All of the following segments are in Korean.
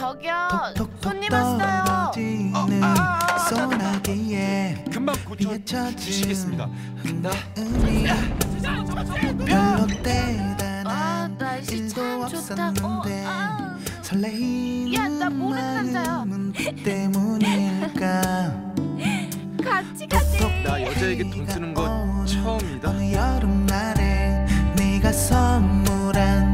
저기요 톡톡톡 손님 왔어요 떨어지는 소나기에 금방 고쳐 주시겠습니다. 흔들음이 별로 아 대단한 일도 어, 없었는데 아. 설레이는. 마음은 때문일까 같이 가지 나 여자에게 돈 쓰는 거 처음이다. 여름날에 네가 선물한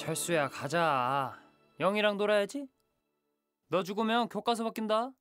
철수야 가자. 영이랑 놀아야지. 너 죽으면 교과서 바뀐다.